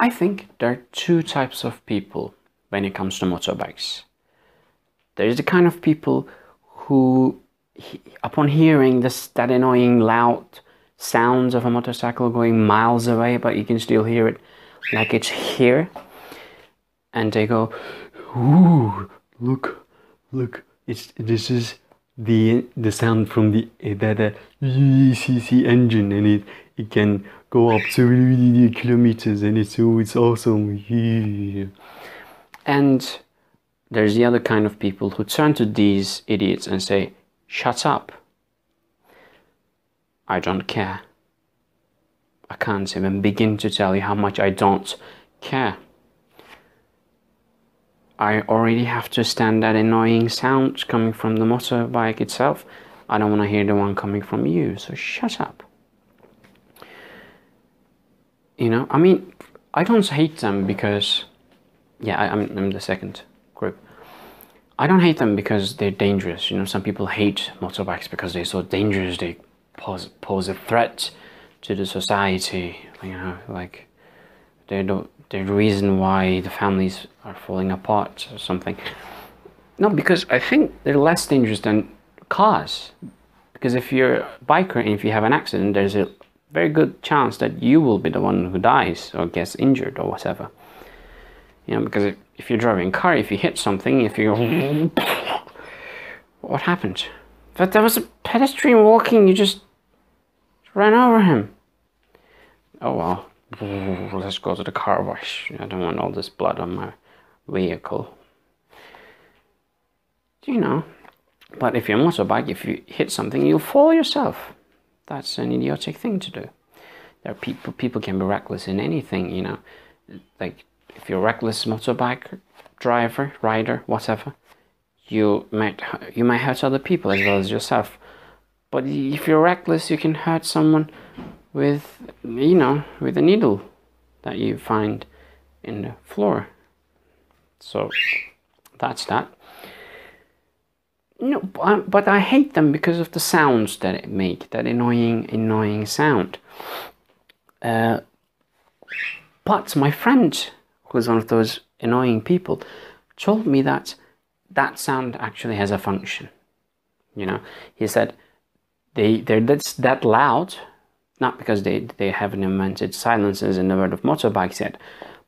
I think there are two types of people when it comes to motorbikes. There's the kind of people who, upon hearing this that annoying loud sounds of a motorcycle going miles away, but you can still hear it like it's here, and they go, "Ooh, look, look! It's this is the the sound from the eh, the, the ECC engine, and it it can go up to kilometers, and it's oh, it's awesome." And there's the other kind of people who turn to these idiots and say, Shut up. I don't care. I can't even begin to tell you how much I don't care. I already have to stand that annoying sound coming from the motorbike itself. I don't want to hear the one coming from you, so shut up. You know, I mean, I don't hate them because, yeah, I, I'm, I'm the second group. I don't hate them because they're dangerous. You know, some people hate motorbikes because they're so dangerous. They pose pose a threat to the society. You know, like they're the the reason why the families are falling apart or something. No, because I think they're less dangerous than cars. Because if you're a biker and if you have an accident, there's a very good chance that you will be the one who dies or gets injured or whatever. You know, because if you're driving a car, if you hit something, if you what happened? But there was a pedestrian walking, you just ran over him. Oh well, let's go to the car wash. I don't want all this blood on my vehicle. You know, but if you're a motorbike, if you hit something, you'll fall yourself. That's an idiotic thing to do. There are people, people can be reckless in anything, you know, like if you're a reckless motorbike driver, rider, whatever, you might you might hurt other people as well as yourself. But if you're reckless, you can hurt someone with you know with a needle that you find in the floor. So that's that. No, but I hate them because of the sounds that it make, that annoying, annoying sound. Uh, but my friend who's one of those annoying people, told me that that sound actually has a function. You know, he said they they're that's that loud, not because they they haven't invented silencers in the world of motorbikes yet,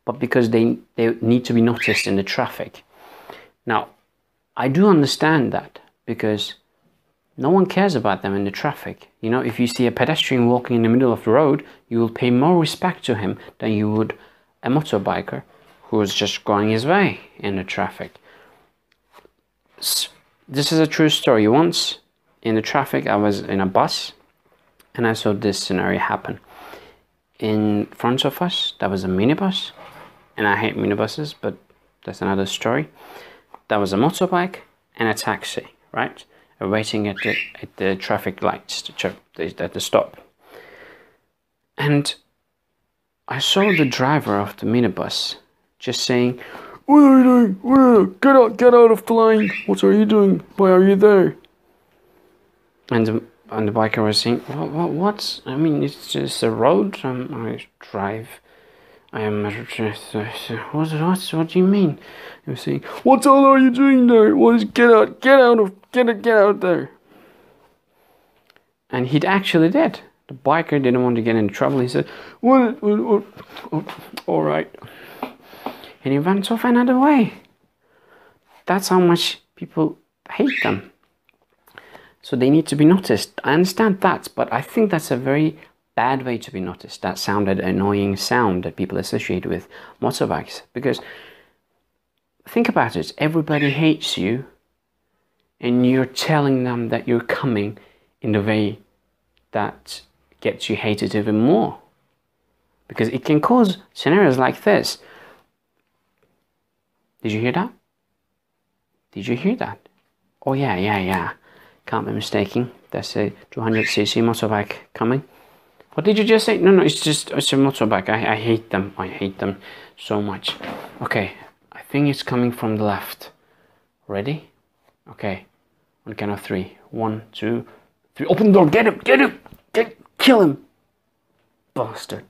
but because they they need to be noticed in the traffic. Now, I do understand that because no one cares about them in the traffic. You know, if you see a pedestrian walking in the middle of the road, you will pay more respect to him than you would a motorbiker who is just going his way in the traffic. This is a true story. Once in the traffic, I was in a bus and I saw this scenario happen. In front of us, that was a minibus, and I hate minibuses, but that's another story. That was a motorbike and a taxi, right? Waiting at the, at the traffic lights at the stop. And I saw the driver of the minibus just saying, What are you doing? What are you? Get out, get out of the line. What are you doing? Why are you there? And the, and the biker was saying, what, what, what? I mean, it's just a road. Um, I drive. I am. What, what, what do you mean? He was saying, What all are you doing there? What is, get out, get out of, get, get out there. And he actually did. The biker didn't want to get in trouble. He said, what all right and he runs off another way. That's how much people hate them. So they need to be noticed. I understand that, but I think that's a very bad way to be noticed. That sounded annoying sound that people associate with motorbikes. Because think about it, everybody hates you, and you're telling them that you're coming in the way that gets you hated even more. Because it can cause scenarios like this did you hear that? Did you hear that? Oh yeah, yeah, yeah. Can't be mistaken. That's a 200cc motorbike coming. What did you just say? No, no, it's just it's a motorbike. I, I hate them. I hate them so much. Okay, I think it's coming from the left. Ready? Okay. On count of three. One, two, three. Open the door. Get him. Get him. Get. Kill him. Bastard.